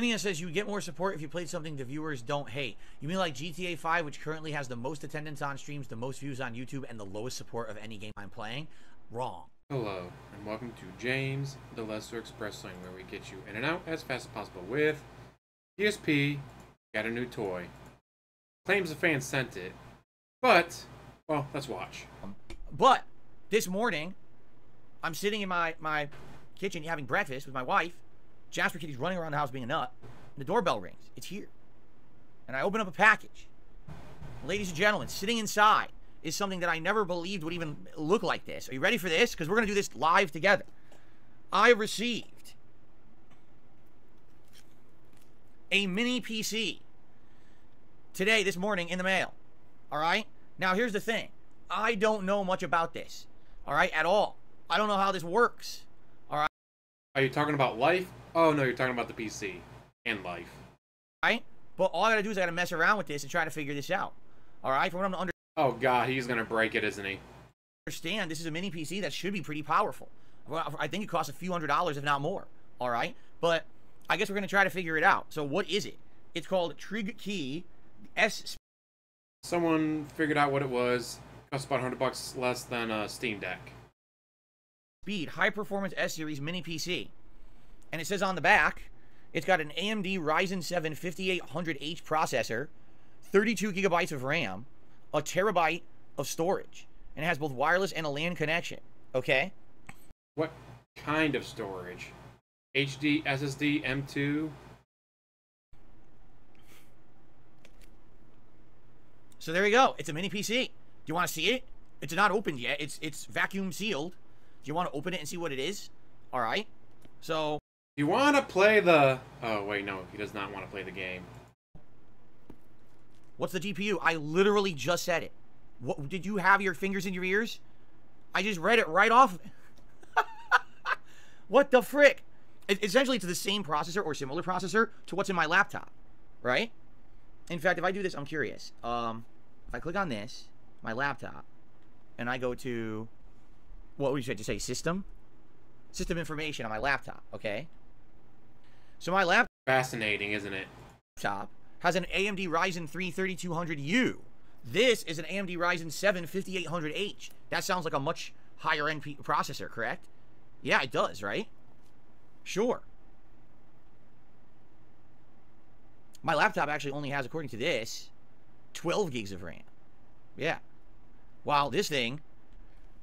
Says you get more support if you played something the viewers don't hate. You mean like GTA 5, which currently has the most attendance on streams, the most views on YouTube, and the lowest support of any game I'm playing? Wrong. Hello, and welcome to James, the Lesser Express Lane, where we get you in and out as fast as possible with DSP, got a new toy. Claims a fan sent it, but, well, let's watch. Um, but this morning, I'm sitting in my, my kitchen having breakfast with my wife. Jasper Kitty's running around the house being a nut. And the doorbell rings. It's here. And I open up a package. Ladies and gentlemen, sitting inside is something that I never believed would even look like this. Are you ready for this? Because we're going to do this live together. I received a mini PC today, this morning, in the mail. All right? Now, here's the thing I don't know much about this. All right? At all. I don't know how this works. All right? Are you talking about life? Oh, no, you're talking about the PC and life. Right? But all I got to do is I got to mess around with this and try to figure this out. All right? For what I'm to Oh, God, he's going to break it, isn't he? understand, this is a mini PC that should be pretty powerful. I think it costs a few hundred dollars, if not more. All right? But I guess we're going to try to figure it out. So, what is it? It's called Trigkey S. Someone figured out what it was. Costs about 100 bucks less than a Steam Deck. Speed High Performance S Series Mini PC. And it says on the back, it's got an AMD Ryzen 7 5800H processor, 32 gigabytes of RAM, a terabyte of storage, and it has both wireless and a LAN connection. Okay? What kind of storage? HD, SSD, M2? So there you go. It's a mini PC. Do you want to see it? It's not opened yet. It's it's vacuum sealed. Do you want to open it and see what it is? All right. So You want to play the... Oh, wait, no. He does not want to play the game. What's the GPU? I literally just said it. What did you have your fingers in your ears? I just read it right off. what the frick? It, essentially, it's the same processor or similar processor to what's in my laptop, right? In fact, if I do this, I'm curious. Um, if I click on this, my laptop, and I go to what would you say to say system, system information on my laptop. Okay. So my laptop. Fascinating, isn't it? laptop has an AMD Ryzen 3 3200U. This is an AMD Ryzen 7 5800H. That sounds like a much higher end processor, correct? Yeah, it does, right? Sure. My laptop actually only has, according to this, 12 gigs of RAM. Yeah. While this thing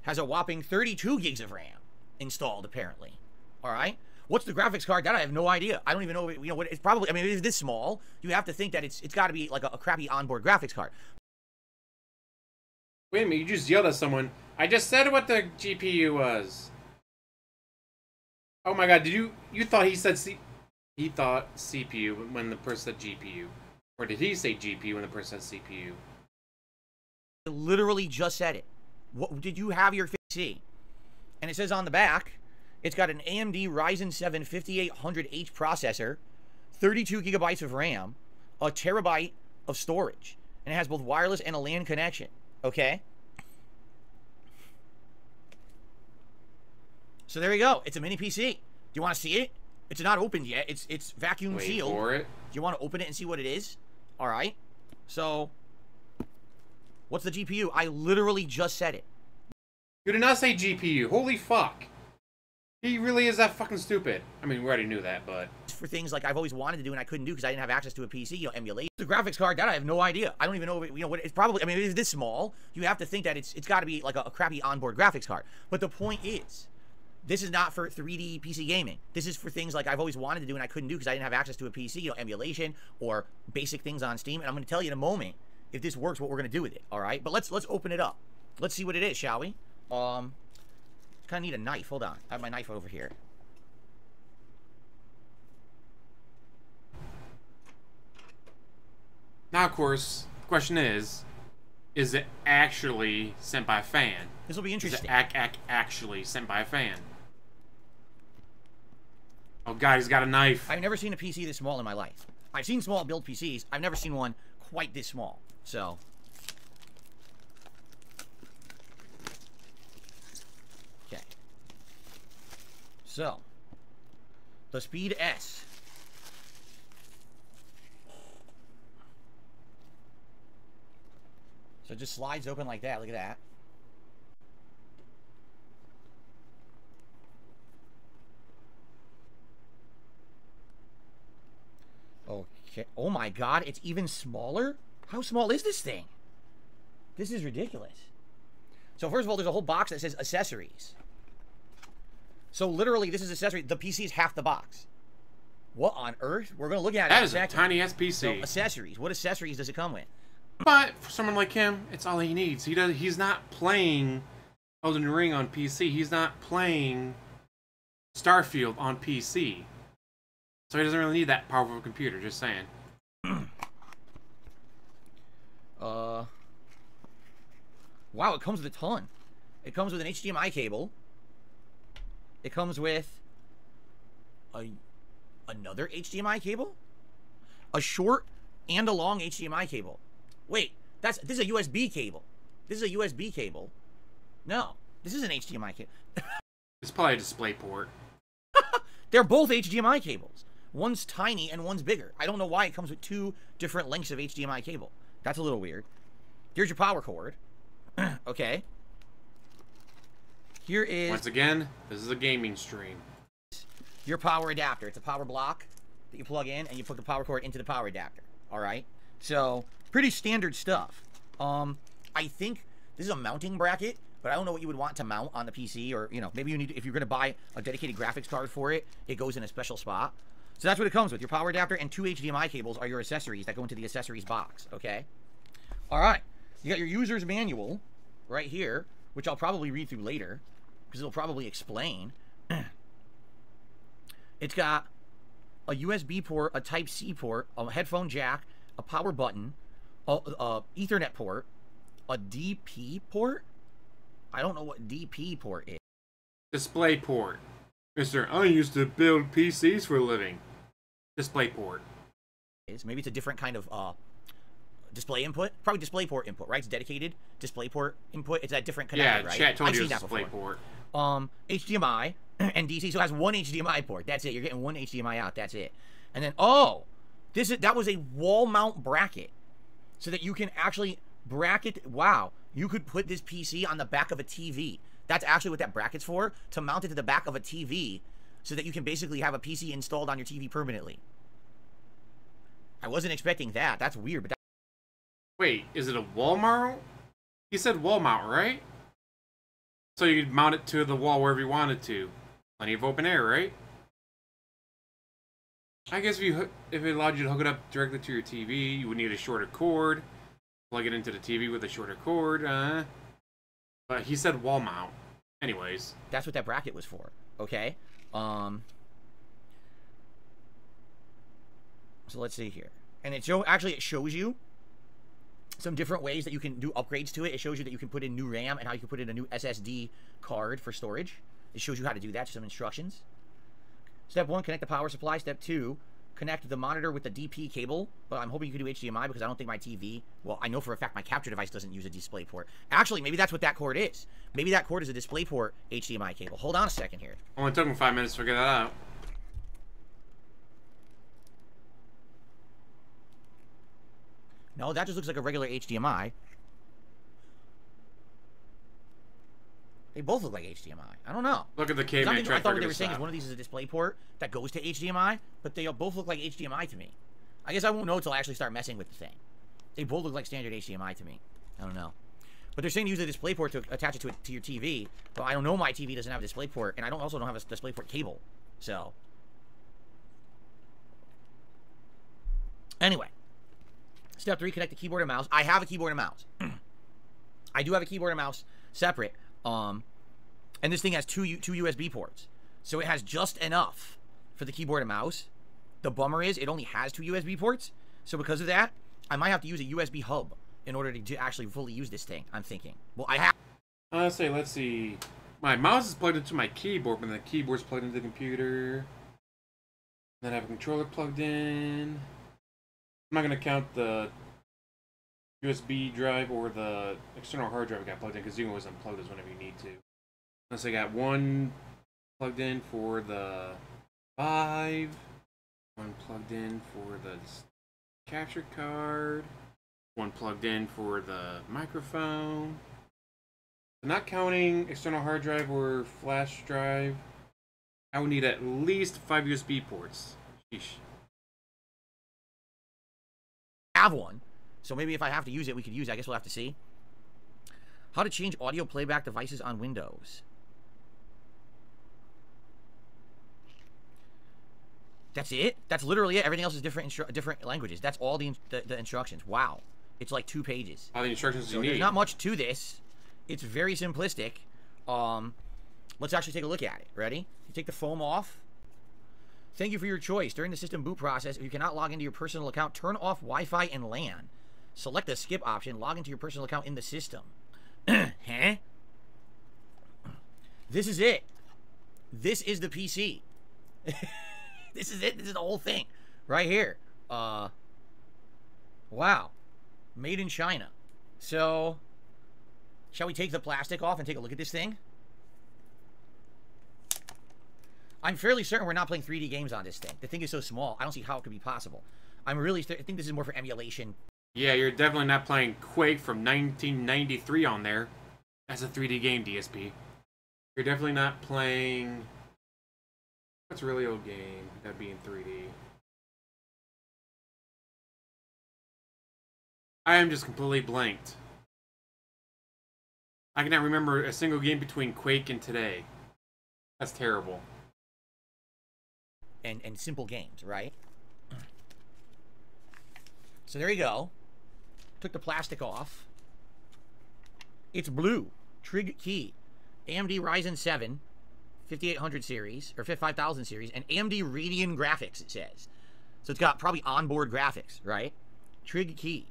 has a whopping 32 gigs of RAM installed, apparently. All right? What's the graphics card? That I have no idea. I don't even know. You know what? It's probably. I mean, if it's this small, you have to think that it's it's got to be like a, a crappy onboard graphics card. Wait a minute, you just yelled at someone. I just said what the GPU was. Oh my god, did you... You thought he said C... He thought CPU when the person said GPU. Or did he say GPU when the person said CPU? I literally just said it. What did you have your PC? And it says on the back, it's got an AMD Ryzen 7 5800H processor, 32 gigabytes of RAM, a terabyte of storage, and it has both wireless and a LAN connection. Okay. So there you go. It's a mini PC. Do you want to see it? It's not opened yet. It's it's vacuum Wait sealed. for it. Do you want to open it and see what it is? All right. So, what's the GPU? I literally just said it. You did not say GPU. Holy fuck. He really is that fucking stupid. I mean, we already knew that, but... For things like I've always wanted to do and I couldn't do because I didn't have access to a PC, you know, emulation. The graphics card, that I have no idea. I don't even know, it, you know, what it's probably, I mean, if it's this small, you have to think that it's it's got to be like a, a crappy onboard graphics card. But the point is, this is not for 3D PC gaming. This is for things like I've always wanted to do and I couldn't do because I didn't have access to a PC, you know, emulation or basic things on Steam. And I'm going to tell you in a moment if this works, what we're going to do with it. All right, but let's let's open it up. Let's see what it is, shall we? Um, kind of need a knife. Hold on, I have my knife over here. Now, of course, the question is, is it actually sent by a fan? This will be interesting. Is it ac- ac- actually sent by a fan? Oh god, he's got a knife. I've never seen a PC this small in my life. I've seen small build PCs. I've never seen one quite this small. So. So, the Speed S. So it just slides open like that. Look at that. Okay. Oh my god, it's even smaller? How small is this thing? This is ridiculous. So first of all, there's a whole box that says accessories. So literally, this is accessory. The PC is half the box. What on earth? We're gonna look at That it. is a tiny So SPC. accessories. What accessories does it come with? But for someone like him, it's all he needs. He does. He's not playing Elden Ring on PC. He's not playing Starfield on PC. So he doesn't really need that powerful computer. Just saying. Uh. Wow, it comes with a ton. It comes with an HDMI cable. It comes with a another HDMI cable, a short and a long HDMI cable. Wait, that's this is a USB cable. This is a USB cable. No, this is an HDMI cable. It's probably a display port. They're both HDMI cables. One's tiny and one's bigger. I don't know why it comes with two different lengths of HDMI cable. That's a little weird. Here's your power cord. okay. Here is Once again, this is a gaming stream. your power adapter. It's a power block that you plug in and you put the power cord into the power adapter. All right. So pretty standard stuff. Um, I think this is a mounting bracket, but I don't know what you would want to mount on the PC or you know maybe you need if you're going to buy a dedicated graphics card for it, it goes in a special spot. So that's what it comes with. Your power adapter and two HDMI cables are your accessories that go into the accessories box. Okay. All right. You got your user's manual right here, which I'll probably read through later because it'll probably explain. It's got a USB port, a Type C port, a headphone jack, a power button, a, a Ethernet port, a DP port. I don't know what DP port is. Display port. Mister, I used to build PCs for a living. Display port. Is Maybe it's a different kind of uh, display input. Probably display port input, right? It's dedicated display port input. It's that different connector, yeah, right? chat told I've you seen it's that display before. port. Um, HDMI and DC. So it has one HDMI port. That's it. You're getting one HDMI out. That's it. And then oh, this is that was a wall mount bracket, so that you can actually bracket. Wow, you could put this PC on the back of a TV. That's actually what that bracket's for. To mount it to the back of a TV, so that you can basically have a PC installed on your TV permanently. I wasn't expecting that. That's weird, but that, Wait, is it a wall mount? He said wall mount, right? So you could mount it to the wall wherever you wanted to. Plenty of open air, right? I guess if you if it allowed you to hook it up directly to your TV, you would need a shorter cord. Plug it into the TV with a shorter cord. Uh, but he said wall mount. Anyways, that's what that bracket was for. Okay. Um. So let's see here, and it show actually it shows you some different ways that you can do upgrades to it. It shows you that you can put in new RAM and how you can put in a new SSD card for storage. It shows you how to do that. Some instructions. Step one: connect the power supply. Step two: connect the monitor with the DP cable. But I'm hoping you can do HDMI because I don't think my TV. Well, I know for a fact my capture device doesn't use a display port. Actually, maybe that's what that cord is. Maybe that cord is a display port HDMI cable. Hold on a second here. only took me five minutes to figure that out. No, that just looks like a regular HDMI. They both look like HDMI. I don't know. Look at the cable. I'm thinking- trying I thought what they were saying is one of these is a display port that goes to HDMI, but they both look like HDMI to me. I guess I won't know until I actually start messing with the thing. They both look like standard HDMI to me. I don't know. But they're saying to use a display port to attach it to, to your TV. But I don't know my TV doesn't have a display port, and I don't also don't have a display port cable. So. Anyway. Step three, connect the keyboard and mouse. I have a keyboard and mouse. I do have a keyboard and mouse separate. Um, and this thing has two U- two USB ports, so it has just enough for the keyboard and mouse. The bummer is it only has two USB ports, so because of that, I might have to use a USB hub in order to, to actually fully use this thing. I'm thinking. Well, I have. Uh, say, let's see. My mouse is plugged into my keyboard, but the keyboard's plugged into the computer. Then I have a controller plugged in. I'm not gonna count the USB drive or the external hard drive I got plugged in because you can always unplug those whenever you need to. Unless I got one plugged in for the five, one plugged in for the capture card, one plugged in for the microphone. Not counting external hard drive or flash drive, I would need at least five USB ports. Sheesh. Have one. So maybe if I have to use it, we could use it. I guess we'll have to see. How to change audio playback devices on Windows. That's it? That's literally it. Everything else is different different languages. That's all the, the, the instructions. Wow. It's like two pages. All the instructions So you there's need. not much to this. It's very simplistic. Um, let's actually take a look at it. Ready? You take the foam off. Thank you for your choice. During the system boot process, if you cannot log into your personal account, turn off Wi-Fi and LAN. Select the skip option. Log into your personal account in the system. huh? This is it. This is the PC. this is it. This is the whole thing. Right here. Uh Wow. Made in China. So shall we take the plastic off and take a look at this thing? I'm fairly certain we're not playing 3D games on this thing. The thing is so small. I don't see how it could be possible. I'm really I think this is more for emulation. Yeah, you're definitely not playing Quake from 1993 on there. That's a 3D game, DSP. You're definitely not playing. What's a really old game that'd be in 3D? I am just completely blanked. I cannot remember a single game between Quake and today. That's terrible. And and simple games, right? So there you go. Took the plastic off. It's blue. Trigkey. AMD Ryzen 7 5800 series or 5000 series and AMD Radeon graphics it says. So it's got probably onboard graphics, right? Trigkey.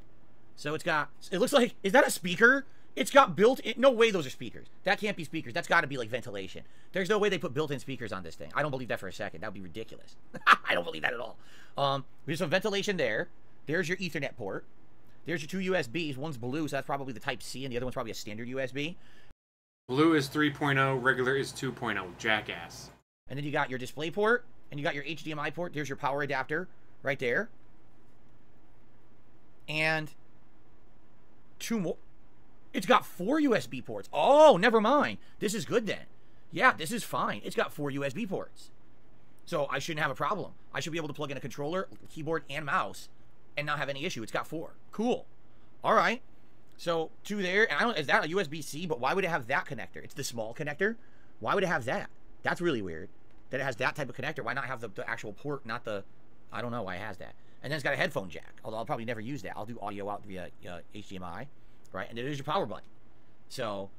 So it's got it looks like is that a speaker? It's got built in no way those are speakers. That can't be speakers. That's got to be like ventilation. There's no way they put built-in speakers on this thing. I don't believe that for a second. That would be ridiculous. I don't believe that at all. Um, there's some ventilation there. There's your Ethernet port. There's your two USBs. One's blue, so that's probably the Type C, and the other one's probably a standard USB. Blue is 3.0, regular is 2.0. Jackass. And then you got your display port, and you got your HDMI port. There's your power adapter right there. And two more. It's got four USB ports. Oh, never mind. This is good then. Yeah, this is fine. It's got four USB ports. So I shouldn't have a problem. I should be able to plug in a controller, keyboard, and mouse and not have any issue. It's got four. Cool. All right. So two there. And I don't is that a USB-C, but why would it have that connector? It's the small connector. Why would it have that? That's really weird. That it has that type of connector. Why not have the, the actual port, not the I don't know why it has that. And then it's got a headphone jack. Although I'll probably never use that. I'll do audio out via uh, HDMI, right? And there's your power button. So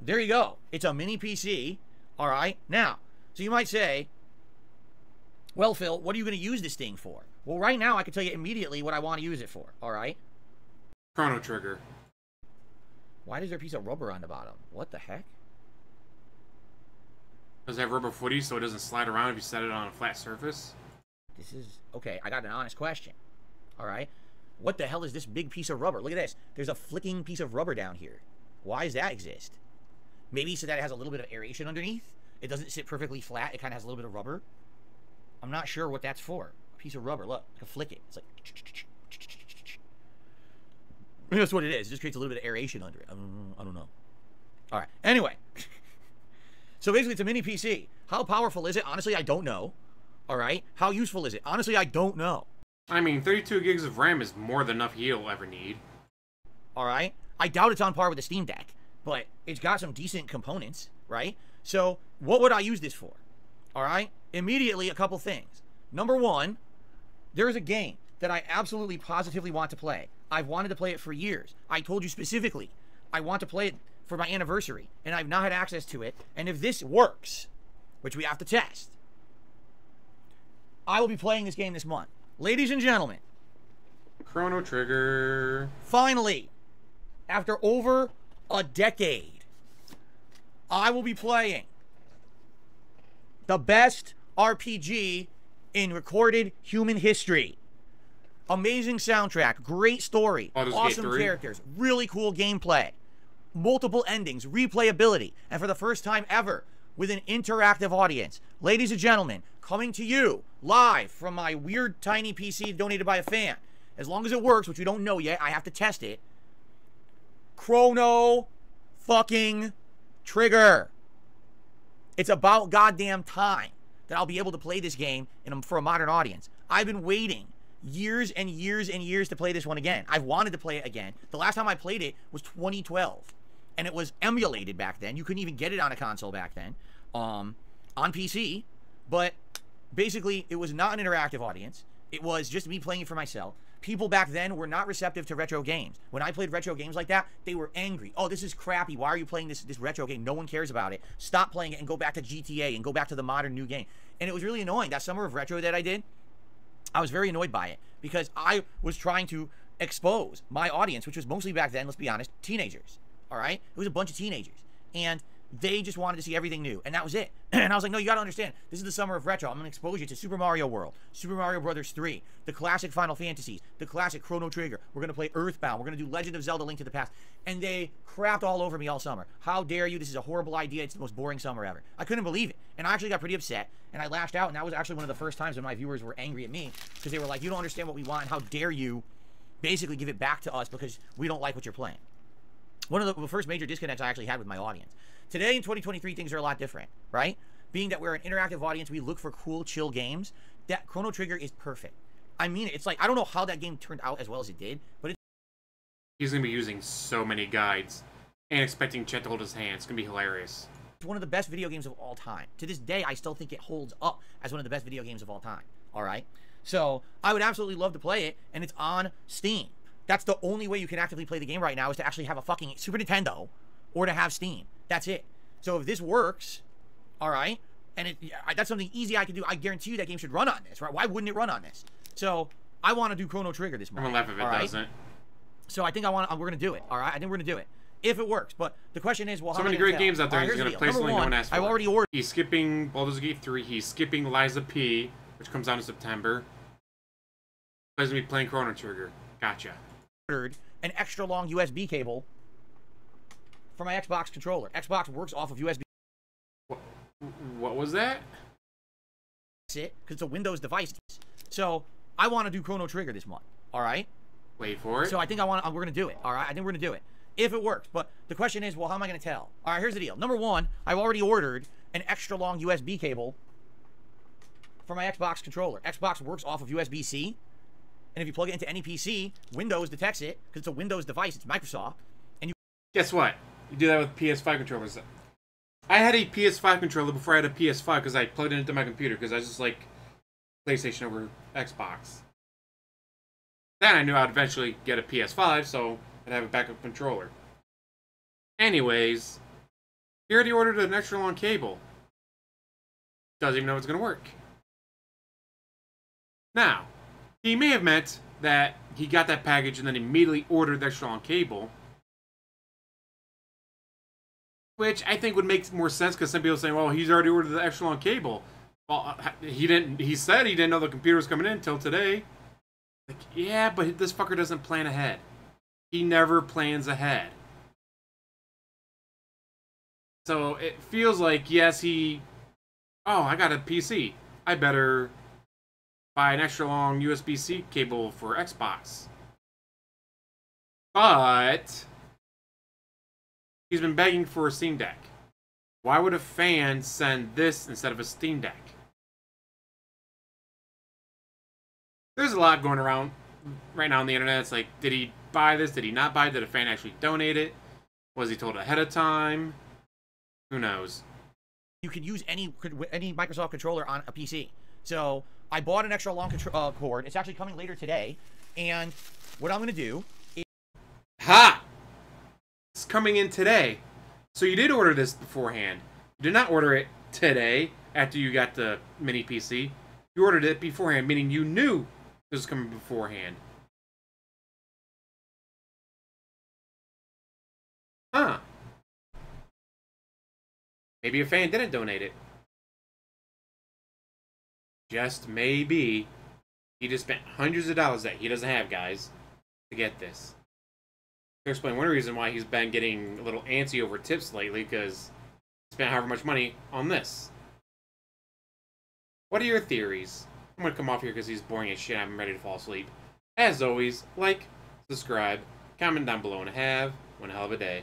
there you go. It's a mini PC. All right. Now, so you might say, well, Phil, what are you going to use this thing for? Well, right now I can tell you immediately what I want to use it for. All right. Chrono Trigger. Why is there a piece of rubber on the bottom? What the heck? Does it have rubber footy so it doesn't slide around if you set it on a flat surface? This is okay. I got an honest question. All right. What the hell is this big piece of rubber? Look at this. There's a flicking piece of rubber down here. Why does that exist? Maybe so that it has a little bit of aeration underneath. It doesn't sit perfectly flat. It kind of has a little bit of rubber. I'm not sure what that's for. A piece of rubber. Look, I can flick it. It's like. That's what it is. It just creates a little bit of aeration under it. I don't, I don't know. All right. Anyway. so basically, it's a mini PC. How powerful is it? Honestly, I don't know. All right. How useful is it? Honestly, I don't know. I mean, 32 gigs of RAM is more than enough he'll ever need. All right. I doubt it's on par with the Steam Deck, but it's got some decent components, right? So, what would I use this for? All right. Immediately, a couple things. Number one, there is a game that I absolutely positively want to play. I've wanted to play it for years. I told you specifically, I want to play it for my anniversary, and I've not had access to it. And if this works, which we have to test, I will be playing this game this month. Ladies and gentlemen, Chrono Trigger. finally, after over a decade, I will be playing the best RPG in recorded human history. Amazing soundtrack, great story, Baldur's awesome characters, really cool gameplay, multiple endings, replayability, and for the first time ever, with an interactive audience. Ladies and gentlemen, coming to you live from my weird tiny PC donated by a fan. as long as it works, which we don't know yet, I have to test it. Chrono fucking Trigger. It's about goddamn time that I'll be able to play this game in, for a modern audience. I've been waiting years and years and years to play this one again. I've wanted to play it again. The last time I played it was 2012, and it was emulated back then. You couldn't even get it on a console back then, um, on PC. But basically, it was not an interactive audience. It was just me playing it for myself. People back then were not receptive to retro games. When I played retro games like that, they were angry. Oh, this is crappy. Why are you playing this this retro game? No one cares about it. Stop playing it and go back to GTA and go back to the modern new game. And it was really annoying. That summer of retro that I did, I was very annoyed by it because I was trying to expose my audience, which was mostly back then, let's be honest, teenagers. All right? It was a bunch of teenagers. And they just wanted to see everything new, and that was it. and I was like, no, you got to understand. This is the summer of retro. I'm going to expose you to Super Mario World, Super Mario Brothers 3, the classic Final Fantasies, the classic Chrono Trigger. We're going to play Earthbound. We're going to do Legend of Zelda: Link to the Past. And they crapped all over me all summer. How dare you? This is a horrible idea. It's the most boring summer ever. I couldn't believe it, and I actually got pretty upset, and I lashed out. And that was actually one of the first times when my viewers were angry at me because they were like, "You don't understand what we want. How dare you?" Basically, give it back to us because we don't like what you're playing. One of the first major disconnects I actually had with my audience. Today in 2023, things are a lot different, right? Being that we're an interactive audience, we look for cool, chill games. That Chrono Trigger is perfect. I mean, it's like I don't know how that game turned out as well as it did, but it. He's gonna be using so many guides and expecting Chet to hold his hand. It's gonna be hilarious. It's one of the best video games of all time. To this day, I still think it holds up as one of the best video games of all time. All right, so I would absolutely love to play it, and it's on Steam. That's the only way you can actively play the game right now is to actually have a fucking Super Nintendo or to have Steam. That's it. So if this works, all right, and it, that's something easy I can do, I guarantee you that game should run on this, right? Why wouldn't it run on this? So I want to do Chrono Trigger this morning. I'm gonna laugh if it right? doesn't. So I think I want. We're gonna do it. All right. I think we're gonna do it if it works. But the question is, well, So how many great games out there right, he's gonna play Number something no one, one asked I've already ordered. He's skipping Baldur's Gate 3. He's skipping Lies of P, which comes out in September. He's gonna be playing Chrono Trigger. Gotcha. ordered an extra long USB cable for my Xbox controller. Xbox works off of USB. What, what was that? That's It because it's a Windows device. So I want to do Chrono Trigger this month. All right. Wait for it. So I think I want. Uh, we're gonna do it. All right. I think we're gonna do it if it works. But the question is, well, how am I gonna tell? All right. Here's the deal. Number one, I've already ordered an extra long USB cable for my Xbox controller. Xbox works off of USB-C, and if you plug it into any PC, Windows detects it because it's a Windows device. It's Microsoft, and you Guess what? You do that with PS5 controllers. I had a PS5 controller before I had a PS5 because I plugged it into my computer because I just like PlayStation over Xbox. Then I knew I'd eventually get a PS5, so I'd have a backup controller. Anyways, he already ordered an extra long cable. Doesn't even know it's going to work. Now, he may have meant that he got that package and then immediately ordered the extra long cable. Which I think would make more sense because some people saying, "Well, he's already ordered the extra long cable." Well, uh, he didn't. He said he didn't know the computer was coming in until today. Like, yeah, but this fucker doesn't plan ahead. He never plans ahead. So it feels like yes, he. Oh, I got a PC. I better buy an extra long USB-C cable for Xbox. But he's been begging for a Steam Deck. Why would a fan send this instead of a Steam Deck? There's a lot going around right now on the internet. It's like, did he buy this? Did he not buy it? Did a fan actually donate it? Was he told ahead of time? Who knows? you could use any any Microsoft controller on a PC. So I bought an extra long uh, cord. It's actually coming later today, and what I'm gonna do is Ha! It's coming in today. So you did order this beforehand. You did not order it today after you got the mini PC. You ordered it beforehand, meaning you knew this was coming beforehand. Huh. Maybe a fan didn't donate it. Just maybe he just spent hundreds of dollars that he doesn't have, guys, to get this. Explain one reason why he's been getting a little antsy over tips lately, because he spent however much money on this. What are your theories? I'm gonna come off here because he's boring as shit. I'm ready to fall asleep. As always, like, subscribe, comment down below, and have one hell of a day.